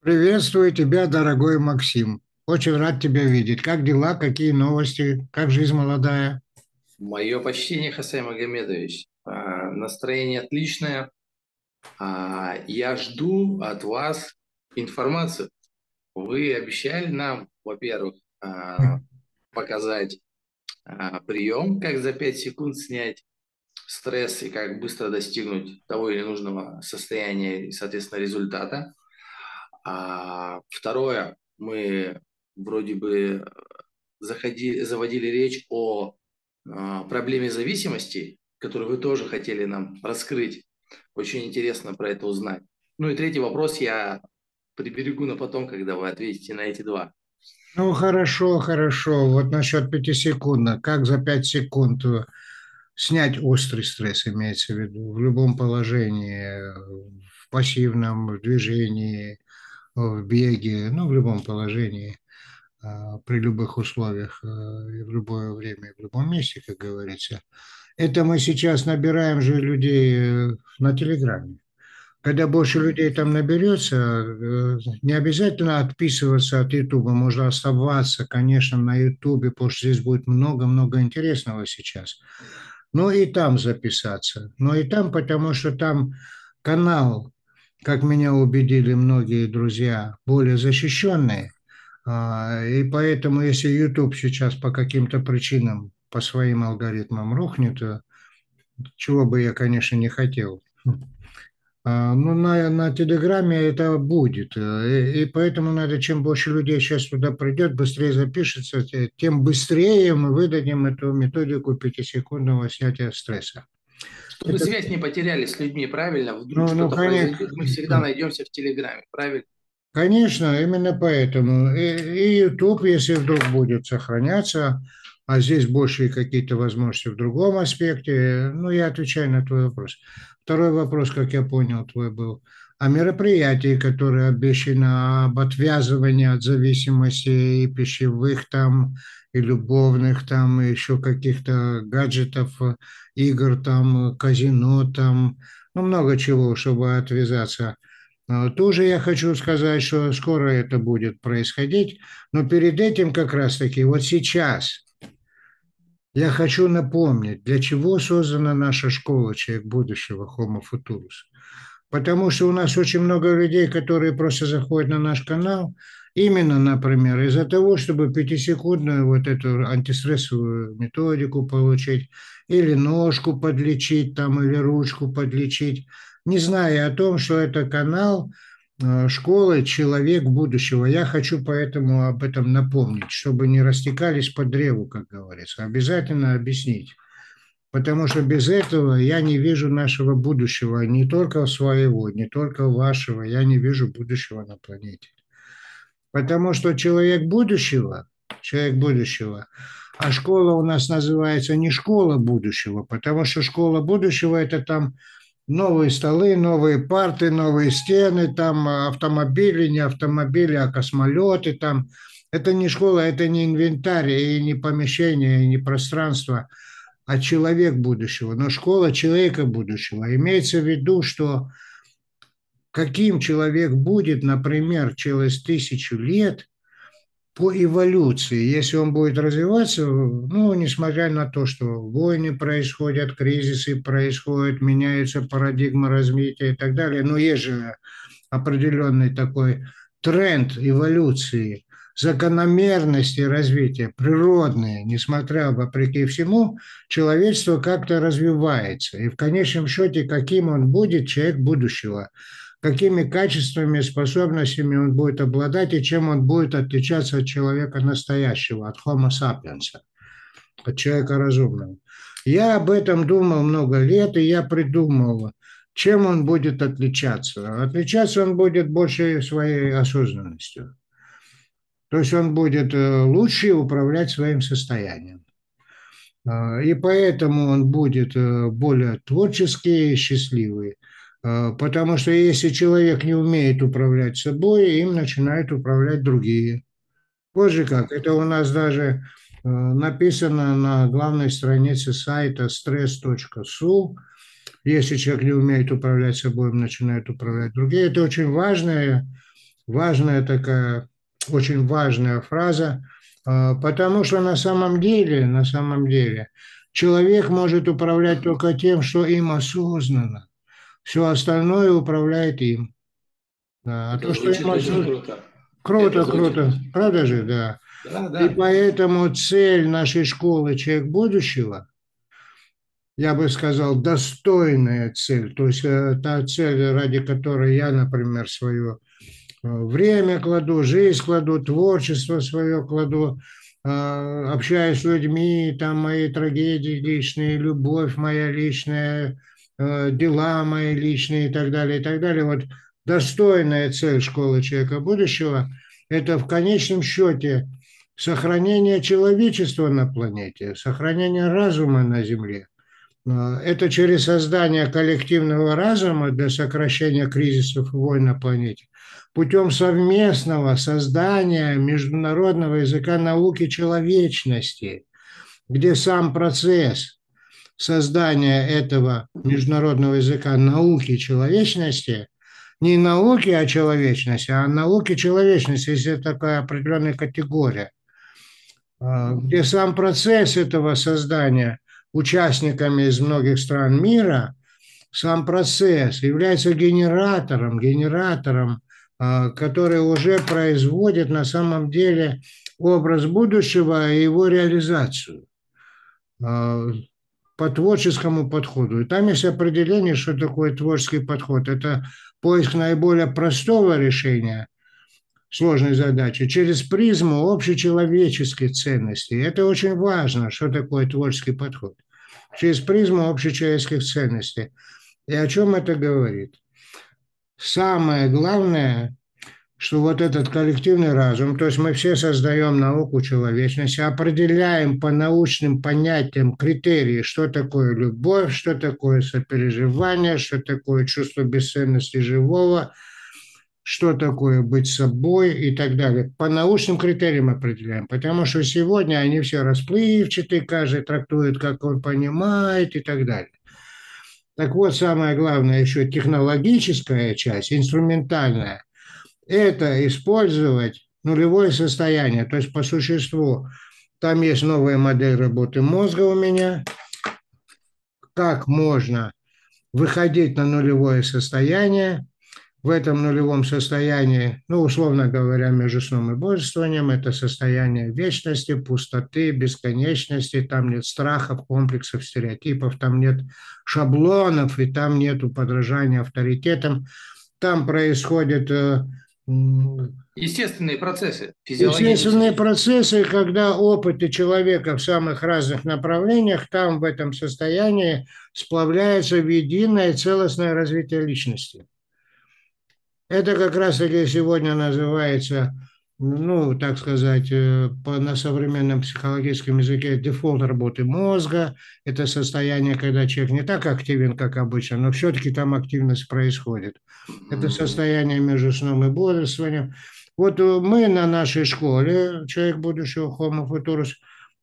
Приветствую тебя, дорогой Максим. Очень рад тебя видеть. Как дела, какие новости, как жизнь молодая? Мое почтение, Хасай Магомедович. А, Настроение отличное. А, Я жду от вас информацию. Вы обещали нам, во-первых, а, показать прием, как за 5 секунд снять стресс и как быстро достигнуть того или нужного состояния и, соответственно, результата. А второе, мы вроде бы заходи, заводили речь о а, проблеме зависимости, которую вы тоже хотели нам раскрыть. Очень интересно про это узнать. Ну и третий вопрос я приберегу на потом, когда вы ответите на эти два. Ну, хорошо, хорошо. Вот насчет пятисекундно. Как за пять секунд э, снять острый стресс, имеется в виду, в любом положении, в пассивном движении, в беге, ну, в любом положении, а, при любых условиях, и в любое время, в любом месте, как говорится. Это мы сейчас набираем же людей э, на Телеграме. Когда больше людей там наберется, э, не обязательно отписываться от Ютуба, можно оставаться, конечно, на Ютубе, потому что здесь будет много-много интересного сейчас. Ну и там записаться. Ну и там, потому что там канал, как меня убедили многие друзья, более защищенный. А, И поэтому, если YouTube сейчас по каким-то причинам, по своим алгоритмам рухнет, то чего бы я, конечно, не хотел. А, Ну, на, на Телеграме это будет. э, И, и поэтому надо, чем больше людей сейчас туда придет, быстрее запишется, те- тем быстрее мы выдадим эту методику пятисекундного снятия стресса. Чтобы Это, связь не потеряли с людьми, правильно? Вдруг ну, ну, что-то конечно, произойдет, мы всегда найдемся в Телеграме, правильно? конечно, именно поэтому. И, и YouTube, если вдруг будет сохраняться, а здесь больше какие-то возможности в другом аспекте, ну, я отвечаю на твой вопрос. Второй вопрос, как я понял, твой был о мероприятии, которые обещано, об отвязывании от зависимости и пищевых там, и любовных там, и еще каких-то гаджетов, игр там, казино там, ну, много чего, чтобы отвязаться. А, Тоже я хочу сказать, что скоро это будет происходить, но перед этим как раз-таки вот сейчас я хочу напомнить, для чего создана наша школа «Человек будущего» Homo Futurus. Потому что у нас очень много людей, которые просто заходят на наш канал, именно, например, из-за того, чтобы пятисекундную вот эту антистрессовую методику получить, или ножку подлечить там, или ручку подлечить, не зная о том, что это канал э, школы «Человек будущего». Я хочу поэтому об этом напомнить, чтобы не растекались по древу, как говорится. Обязательно объяснить. Потому что без этого я не вижу нашего будущего, не только своего, не только вашего, я не вижу будущего на планете. Потому что человек будущего, человек будущего, а школа у нас называется не школа будущего, потому что школа будущего это там новые столы, новые парты, новые стены, там автомобили, не автомобили, а космолеты там. Это не школа, это не инвентарь, и не помещение, и не пространство – а человек будущего, но школа человека будущего. Имеется в виду, что каким человек будет, например, через тысячу лет по эволюции, если он будет развиваться, ну, несмотря на то, что войны происходят, кризисы происходят, меняется парадигма развития и так далее, но есть же определенный такой тренд эволюции – закономерности развития, природные, несмотря вопреки всему, человечество как-то развивается. И в конечном счете, каким он будет человек будущего, какими качествами, способностями он будет обладать и чем он будет отличаться от человека настоящего, от Homo sapiens, от человека разумного. Я об этом думал много лет, и я придумал, чем он будет отличаться. Отличаться он будет больше своей осознанностью. То есть он будет э, лучше управлять своим состоянием. А, и поэтому он будет э, более творческий и счастливый. А, потому что если человек не умеет управлять собой, им начинают управлять другие. Вот же как. Это у нас даже э, написано на главной странице сайта stress.su. Если человек не умеет управлять собой, им начинают управлять другие. Это очень важная важная такая, очень важная фраза, а, потому что на самом деле, на самом деле, человек может управлять только тем, что им осознанно. Все остальное управляет им. Да, а Это то, что им осознанно... круто. Круто, Это круто. Правда же, да. Да, да. И поэтому цель нашей школы «Человек будущего» я бы сказал, достойная цель, то есть э, та цель, ради которой я, например, свое э, время кладу, жизнь кладу, творчество свое кладу, э, общаюсь с людьми, там мои трагедии личные, любовь моя личная, дела мои личные и так далее, и так далее. Вот достойная цель школы человека будущего – это в конечном счете сохранение человечества на планете, сохранение разума на Земле, Э, это через создание коллективного разума для сокращения кризисов и войн на планете, путем совместного создания международного языка науки человечности, где сам процесс создания этого международного языка науки человечности не науки о человечности, а науки человечности, если это такая определенная категория, э, где сам процесс этого создания – участниками из многих стран мира, сам процесс является генератором, генератором, а, который уже производит на самом деле образ будущего и его реализацию а, по творческому подходу. И там есть определение, что такое творческий подход. Это поиск наиболее простого решения сложной задачи через призму общечеловеческих ценностей. Это очень важно, что такое творческий подход. Через призму общечеловеческих ценностей. И о чем это говорит? Самое главное, что вот этот коллективный разум, то есть мы все создаем науку человечности, определяем по научным понятиям критерии, что такое любовь, что такое сопереживание, что такое чувство бесценности живого – что такое быть собой и так далее. По научным критериям определяем, потому что сегодня они все расплывчатые, каждый трактует, как он понимает и так далее. Так вот, самое главное еще технологическая часть, инструментальная, это использовать нулевое состояние, то есть по существу. Там есть новая модель работы мозга у меня, как можно выходить на нулевое состояние, в этом нулевом состоянии, ну, условно говоря, между сном и бодрствованием, это состояние вечности, пустоты, бесконечности, там нет страхов, комплексов, стереотипов, там нет шаблонов, и там нет подражания авторитетам. Там происходят э, Естественные процессы. Естественные процессы, когда опыты человека в самых разных направлениях, там в этом состоянии сплавляется в единое целостное развитие личности. Это как раз-таки сегодня называется, ну, так сказать, э, по, на современном психологическом языке дефолт работы мозга. Это состояние, когда человек не так активен, как обычно, но все-таки там активность происходит. Это состояние между сном и бодрствованием. Вот э, мы на нашей школе, человек будущего Homo Futurus,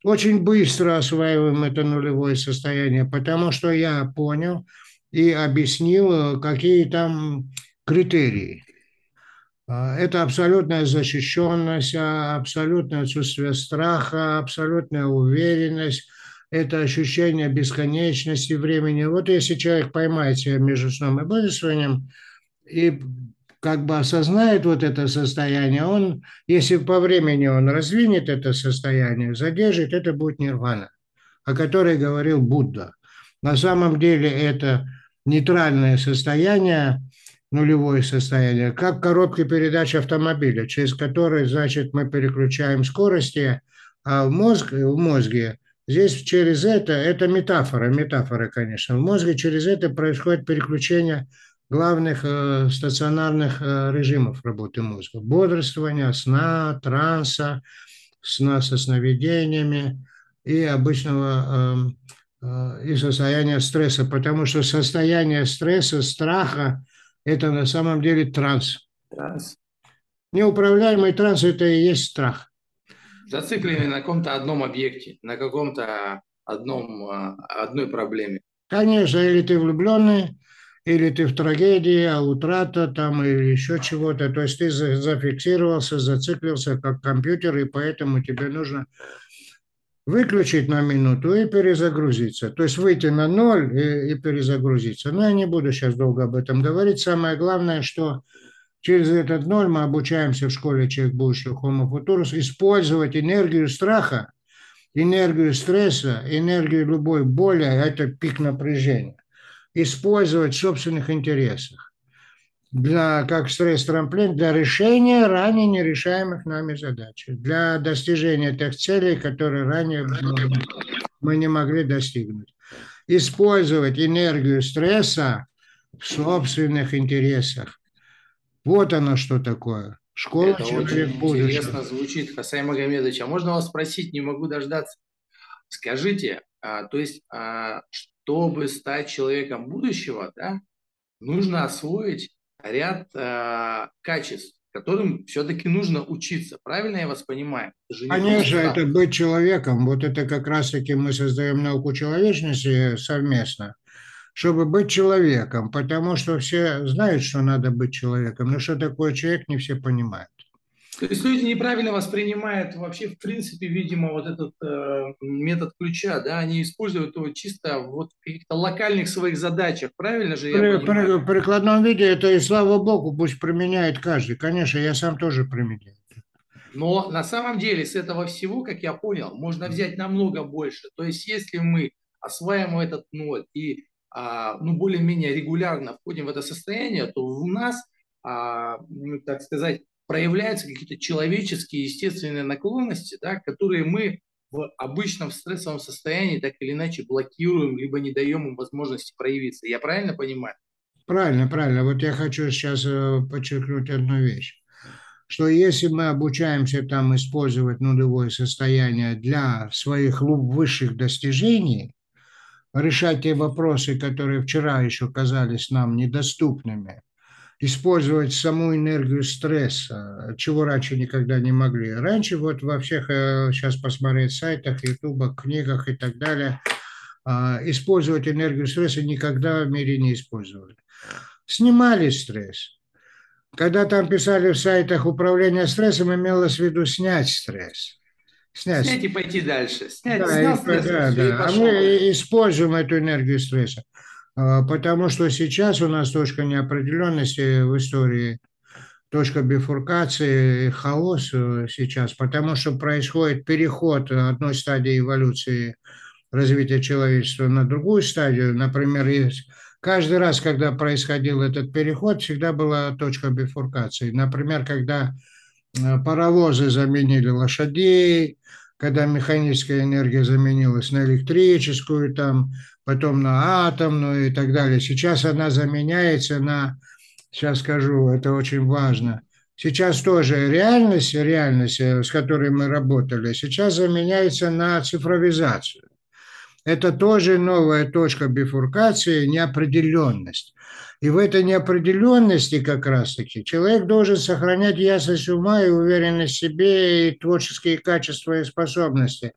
очень быстро осваиваем это нулевое состояние, потому что я понял и объяснил, э, какие там критерии. А, это абсолютная защищенность, а, абсолютное отсутствие страха, абсолютная уверенность, это ощущение бесконечности времени. Вот если человек поймает себя между сном и бодрствованием и как бы осознает вот это состояние, он, если по времени он развинет это состояние, задержит, это будет нирвана, о которой говорил Будда. На самом деле это нейтральное состояние, нулевое состояние, как коробки передач автомобиля, через которые, значит, мы переключаем скорости, а в, мозг, в мозге здесь через это, это метафора, метафора, конечно, в мозге через это происходит переключение главных э, стационарных э, режимов работы мозга. Бодрствования, сна, транса, сна со сновидениями и обычного э, э, и состояния стресса, потому что состояние стресса, страха – это на самом деле транс. Транс. Неуправляемый транс – это и есть страх. Зациклены на каком-то одном объекте, на каком-то одном, а, одной проблеме. Конечно, или ты влюбленный, или ты в трагедии, а утрата там или еще чего-то. То есть ты зафиксировался, зациклился как компьютер, и поэтому тебе нужно выключить на минуту и перезагрузиться. То есть выйти на ноль и, и перезагрузиться. Но я не буду сейчас долго об этом говорить. Самое главное, что через этот ноль мы обучаемся в школе «Человек будущего Homo Futurus» использовать энергию страха, энергию стресса, энергию любой боли, а это пик напряжения использовать в собственных интересах для, как стресс-трамплин для решения ранее нерешаемых нами задач, для достижения тех целей, которые ранее мы не могли достигнуть. Использовать энергию стресса в собственных интересах. Вот оно что такое. Школа Это очень интересно звучит, Хасай Магомедович. А можно вас спросить, не могу дождаться. Скажите, а, то есть а, чтобы стать человеком будущего, да, нужно освоить ряд э, качеств, которым все-таки нужно учиться. Правильно я вас понимаю? Это Конечно, это быть человеком. Вот это как раз-таки мы создаем науку человечности совместно, чтобы быть человеком, потому что все знают, что надо быть человеком, но что такое человек, не все понимают. То есть люди неправильно воспринимают вообще, в принципе, видимо, вот этот э, метод ключа, да, они используют его чисто вот в каких-то локальных своих задачах, правильно же при, я понимаю? При, в прикладном виде это и слава богу, пусть применяет каждый. Конечно, я сам тоже применяю. Но на самом деле с этого всего, как я понял, можно взять намного больше. То есть если мы осваиваем этот ноль и а, ну, более-менее регулярно входим в это состояние, то у нас, а, ну, так сказать, проявляются какие-то человеческие, естественные наклонности, да, которые мы в обычном стрессовом состоянии так или иначе блокируем, либо не даем им возможности проявиться. Я правильно понимаю? Правильно, правильно. Вот я хочу сейчас э, подчеркнуть одну вещь что если мы обучаемся там использовать нулевое состояние для своих высших достижений, решать те вопросы, которые вчера еще казались нам недоступными, использовать саму энергию стресса, чего раньше никогда не могли. Раньше вот во всех, сейчас э, посмотреть сайтах, ютубах, книгах и так далее, а, использовать энергию стресса никогда в мире не использовали. Снимали стресс. Когда там писали в сайтах управления стрессом, имелось в виду снять стресс. Снять, снять и пойти дальше. Снять, да, снял и, стресс, да, да. А мы используем эту энергию стресса. А, потому что сейчас у нас точка неопределенности в истории, точка бифуркации, хаос э, сейчас, потому что происходит переход одной стадии эволюции развития человечества на другую стадию. Например, каждый раз, когда происходил этот переход, всегда была точка бифуркации. Например, когда э, паровозы заменили лошадей, когда механическая энергия заменилась на электрическую, там, потом на атомную и так далее. Сейчас она заменяется на, сейчас скажу, это очень важно, сейчас тоже реальность, реальность, э, с которой мы работали, сейчас заменяется на цифровизацию. Это тоже новая точка бифуркации, неопределенность. И в этой неопределенности как раз-таки человек должен сохранять ясность ума и уверенность в себе, и творческие качества и способности.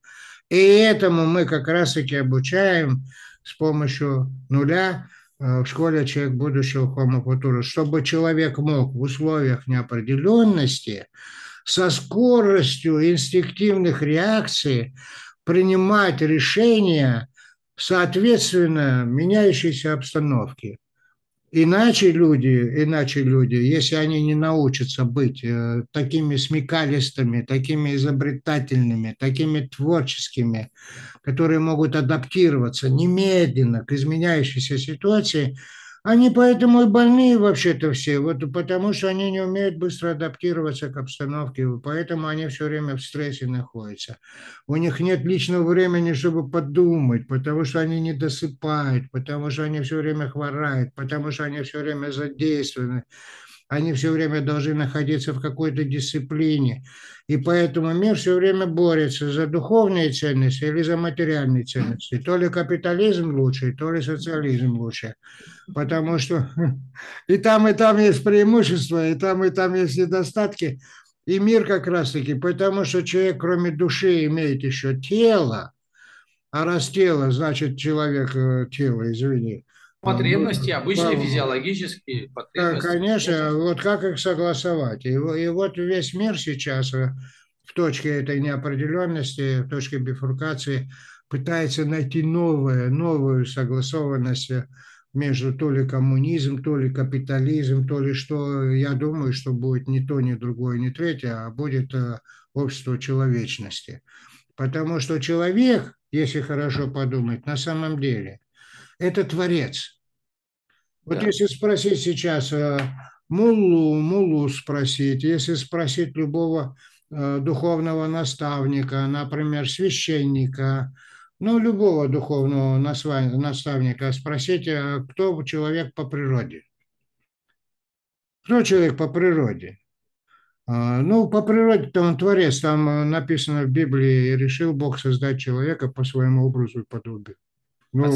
И этому мы как раз-таки обучаем с помощью нуля э, в школе «Человек будущего Homo Futurus», чтобы человек мог в условиях неопределенности со скоростью инстинктивных реакций принимать решения соответственно меняющейся обстановке. Иначе люди, иначе люди, если они не научатся быть э, такими смекалистыми, такими изобретательными, такими творческими, которые могут адаптироваться немедленно к изменяющейся ситуации, они поэтому и больные вообще-то все, вот потому что они не умеют быстро адаптироваться к обстановке, поэтому они все время в стрессе находятся. У них нет личного времени, чтобы подумать, потому что они не досыпают, потому что они все время хворают, потому что они все время задействованы они все время должны находиться в какой-то дисциплине. И поэтому мир все время борется за духовные ценности или за материальные ценности. То ли капитализм лучше, то ли социализм лучше. Потому что и там, и там есть преимущества, и там, и там есть недостатки. И мир как раз-таки, потому что человек, кроме души, имеет еще тело, а раз тело, значит человек, э, тело, извини, Потребности, обычные физиологические потребности. Конечно, вот как их согласовать? И, и вот весь мир сейчас э, в точке этой неопределенности, в точке бифуркации пытается найти новое, новую согласованность между то ли коммунизм, то ли капитализм, то ли что. Я думаю, что будет не то, ни другое, ни третье, а будет э, общество человечности. Потому что человек, если хорошо подумать, на самом деле – это творец. Вот да. если спросить сейчас э, муллу, муллу спросить, если спросить любого э, духовного наставника, например, священника, ну, любого духовного наставника, спросите, а кто человек по природе. Кто человек по природе? А, ну, по природе-то он творец, там э, написано в Библии, решил Бог создать человека по своему образу и подобию. Ну,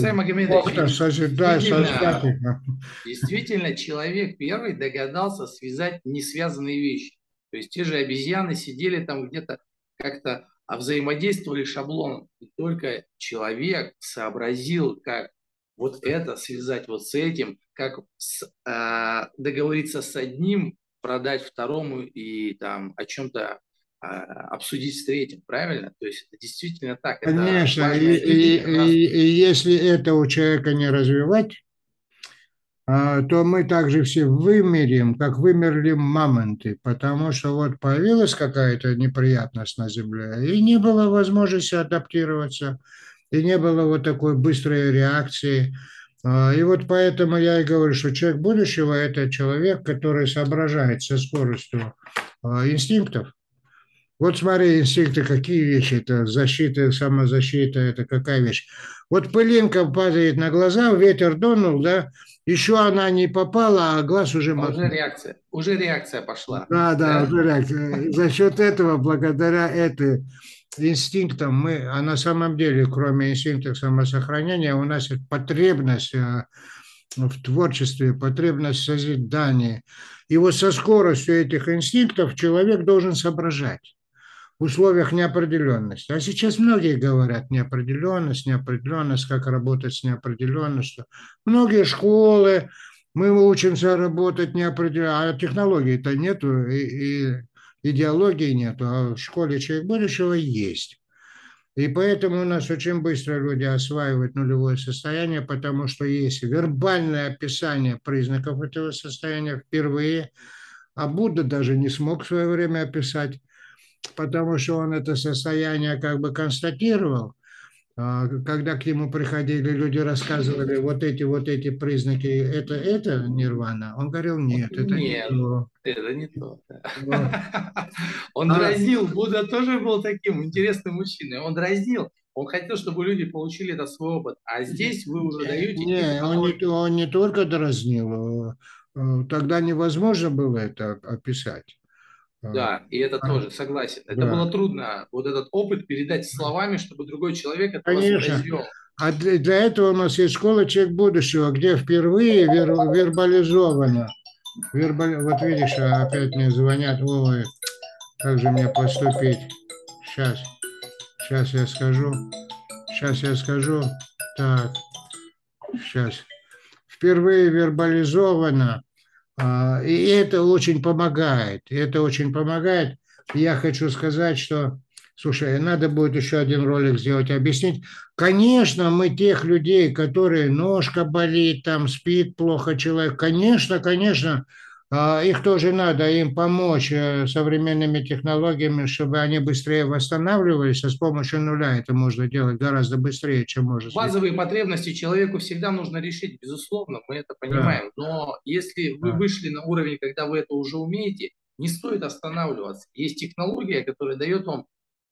Бог созидай, действительно, действительно, человек первый догадался связать несвязанные вещи. То есть те же обезьяны сидели там где-то как-то а взаимодействовали шаблоном. И только человек сообразил, как вот это связать вот с этим, как с, э, договориться с одним, продать второму и там о чем-то обсудить с третьим, правильно? То есть это действительно так. Конечно, и, и, и, и если это у человека не развивать, а, то мы также все вымерем, как вымерли мамонты, потому что вот появилась какая-то неприятность на Земле, и не было возможности адаптироваться, и не было вот такой быстрой реакции. А, и вот поэтому я и говорю, что человек будущего – это человек, который соображает со скоростью а, инстинктов. Вот смотри, инстинкты, какие вещи это, защита, самозащита, это какая вещь. Вот пылинка падает на глаза, ветер дунул, да, еще она не попала, а глаз уже... А уже реакция, уже реакция пошла. Да, да, да, уже реакция. За счет этого, благодаря этой инстинктам, мы, а на самом деле, кроме инстинктов самосохранения, у нас есть потребность э, в творчестве, потребность в созидании. И вот со скоростью этих инстинктов человек должен соображать в условиях неопределенности. А сейчас многие говорят неопределенность, неопределенность, как работать с неопределенностью. Многие школы, мы учимся работать неопределенно, а технологий-то нету, и, и идеологии нету, а в школе человек будущего есть. И поэтому у нас очень быстро люди осваивают нулевое состояние, потому что есть вербальное описание признаков этого состояния впервые, а Будда даже не смог в свое время описать потому что он это состояние как бы констатировал. А, когда к нему приходили люди, рассказывали вот эти вот эти признаки, это это нирвана, он говорил нет, это нет, не то. Это не то. Он а дразнил, Будда тоже был таким интересным мужчиной. Он дразнил, он хотел, чтобы люди получили этот свой опыт, а здесь вы уже даете... Не, он не, он не только дразнил, э, тогда невозможно было это описать. Да, и это а, тоже, согласен. Это да. было трудно, вот этот опыт передать словами, чтобы другой человек это Конечно. А для, для этого у нас есть школа «Человек будущего», где впервые вер, вербализовано. Вербали... Вот видишь, опять мне звонят, ой, как же мне поступить? Сейчас, сейчас я скажу, сейчас я скажу. Так, сейчас. Впервые вербализовано а, и это очень помогает. Это очень помогает. Я хочу сказать, что, слушай, надо будет еще один ролик сделать, объяснить. Конечно, мы тех людей, которые ножка болит, там спит плохо человек, конечно, конечно, а, их тоже надо им помочь э, современными технологиями, чтобы они быстрее восстанавливались, а с помощью нуля это можно делать гораздо быстрее, чем можно. Базовые потребности человеку всегда нужно решить, безусловно, мы это понимаем. Да. Но если вы да. вышли на уровень, когда вы это уже умеете, не стоит останавливаться. Есть технология, которая дает вам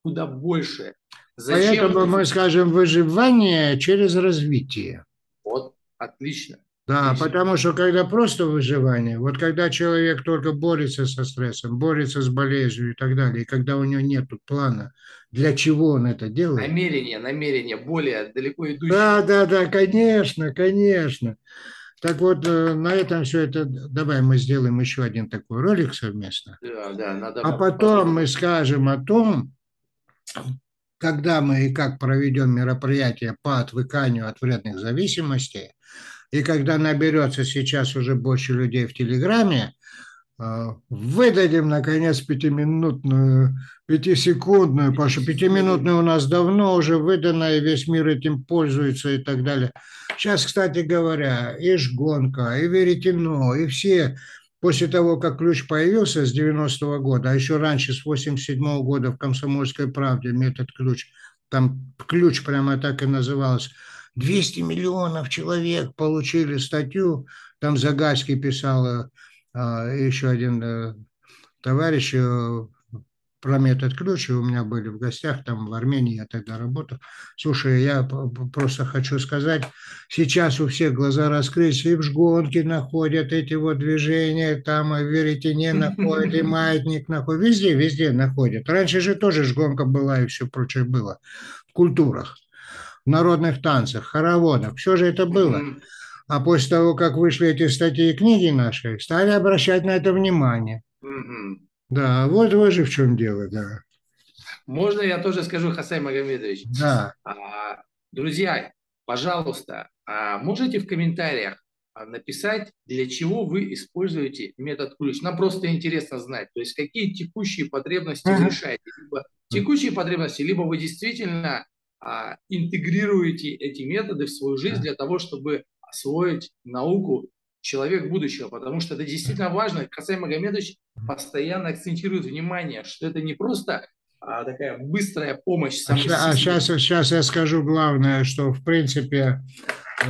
куда больше. Зачем Поэтому мы скажем выживание через развитие. Вот, отлично. Да, Отлично. потому что когда просто выживание, вот когда человек только борется со стрессом, борется с болезнью и так далее, и когда у него нет плана, для чего он это делает. Намерение, намерение более далеко идущее. Да, да, да, конечно, конечно. Так вот, э, на этом все это, давай мы сделаем еще один такой ролик совместно. Да, да, надо. А потом мы скажем о том, когда мы и как проведем мероприятие по отвыканию от вредных зависимостей, И когда наберется сейчас уже больше людей в Телеграме, а, выдадим, наконец, пятиминутную, пятисекундную, потому что пятиминутную у нас давно уже выдана, и весь мир этим пользуется и так далее. Сейчас, кстати говоря, и Жгонка, и Веретено, и все после того, как ключ появился с 90-го года, а еще раньше, с 87-го года в «Комсомольской правде» метод ключ, там ключ прямо так и назывался, 200 миллионов человек получили статью, там Загайский писал а, еще один э, товарищ э, про метод ключ, у меня были в гостях там в Армении, я тогда работал. Слушай, я просто хочу сказать, сейчас у всех глаза раскрылись, и в Жгонке находят эти вот движения, там и в Веретене находят, и Маятник находят, везде, везде находят. Раньше же тоже Жгонка была и все прочее было в культурах, в народных танцах, хороводах, все же это было. А после того, как вышли эти статьи и книги наши, стали обращать на это внимание. Да, вот вы же в чем дело, да. Можно я тоже скажу, Хасай Магомедович? Да. А, друзья, пожалуйста, а можете в комментариях а, написать, для чего вы используете метод ключ. Нам просто интересно знать, то есть какие текущие потребности uh-huh. решаете. Либо текущие потребности, либо вы действительно интегрируете эти методы в свою жизнь для того, чтобы освоить науку человек будущего, потому что это действительно важно. Хасай Магомедович постоянно акцентирует внимание, что это не просто а, такая быстрая помощь. А, а сейчас, сейчас я скажу главное, что в принципе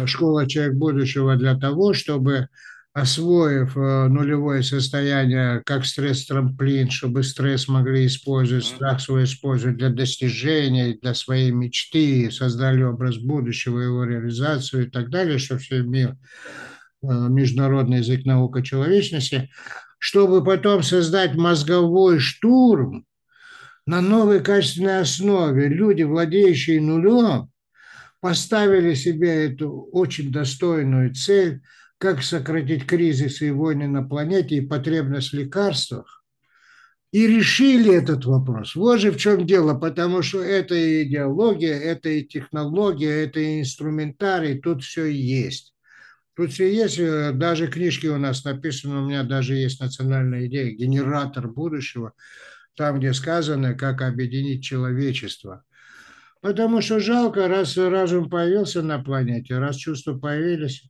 школа «Человек будущего» для того, чтобы освоив э, нулевое состояние как стресс-трамплин, чтобы стресс могли использовать, страх свой использовать для достижения, для своей мечты, создали образ будущего, его реализацию и так далее, что все мир, э, международный язык наука человечности, чтобы потом создать мозговой штурм на новой качественной основе. Люди, владеющие нулем, поставили себе эту очень достойную цель – как сократить кризисы и войны на планете и потребность в лекарствах, и решили этот вопрос. Вот же в чем дело, потому что это и идеология, это и технология, это и инструментарий, тут все есть. Тут все есть, э, даже книжки у нас написаны, у меня даже есть национальная идея, генератор будущего, там, где сказано, как объединить человечество. Потому что жалко, раз разум появился на планете, раз чувства появились,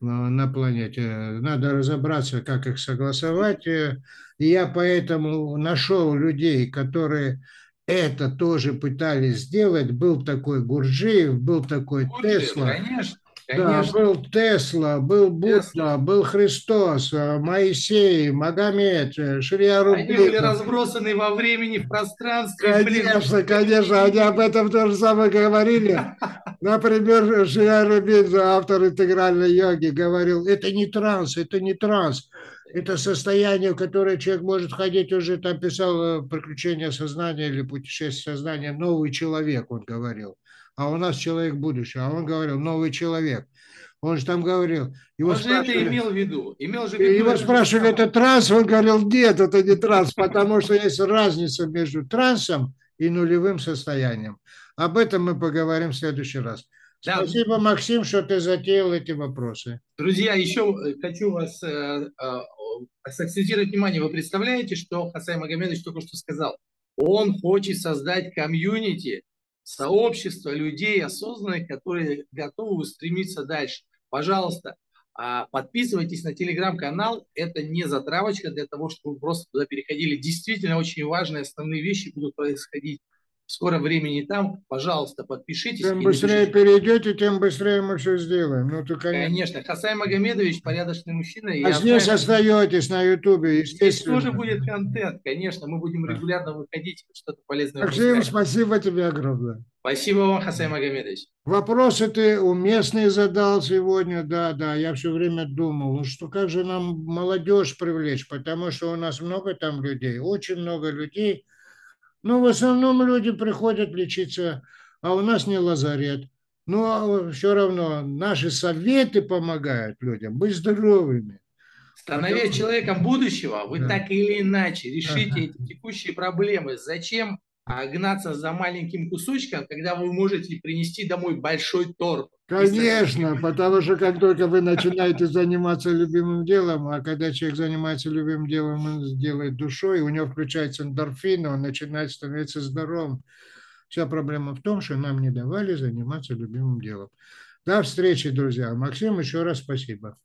на планете. Надо разобраться, как их согласовать. И я поэтому нашел людей, которые это тоже пытались сделать. Был такой Гурджиев, был такой Гурджиев, Тесла. Конечно. Да, был Тесла, был Будда, был Христос, э, Моисей, Магомед, э, Шрия Рубин. Они были разбросаны во времени, в пространстве. Конечно, блин. конечно, они об этом тоже самое говорили. Например, Шрия Рубин, автор интегральной йоги, говорил, это не транс, это не транс. Это состояние, в которое человек может ходить, уже там писал э, «Приключения сознания» или «Путешествие сознания», «Новый человек», он говорил а у нас человек будущего. А он говорил, новый человек. Он же там говорил. Его он же это имел в виду. Имел же в виду его спрашивали, это транс? Он говорил, нет, это не транс, потому что есть разница между трансом и нулевым состоянием. Об этом мы поговорим в следующий раз. Да. Спасибо, Максим, что ты затеял эти вопросы. Друзья, еще хочу вас э, э, акцентировать внимание. Вы представляете, что Хасай Магомедович только что сказал? Он хочет создать комьюнити, сообщество людей осознанных, которые готовы устремиться дальше. Пожалуйста, а, подписывайтесь на телеграм-канал. Это не затравочка для того, чтобы вы просто туда переходили. Действительно очень важные основные вещи будут происходить в скором времени там. Пожалуйста, подпишитесь. Чем быстрее напишите. перейдете, тем быстрее мы все сделаем. Ну, то, конечно. конечно. Хасай Магомедович, порядочный мужчина. А здесь знаю, остаетесь на Ютубе, Здесь тоже будет контент, конечно. Мы будем регулярно выходить, что-то полезное. Максим, спасибо тебе огромное. Спасибо вам, Хасай Магомедович. Вопросы ты уместные задал сегодня, да, да. Я все время думал, ну что как же нам молодежь привлечь, потому что у нас много там людей, очень много людей. Ну, в основном люди приходят лечиться, а у нас не лазарет. Но а все равно наши советы помогают людям быть здоровыми. Становясь человеком будущего, вы да. так или иначе решите ага. эти текущие проблемы. Зачем гнаться за маленьким кусочком, когда вы можете принести домой большой торт. Конечно, потому что как только вы начинаете заниматься любимым делом, а когда человек занимается любимым делом, он делает душой, у него включается эндорфин, он начинает становиться здоровым. Вся проблема в том, что нам не давали заниматься любимым делом. До встречи, друзья. Максим, еще раз спасибо.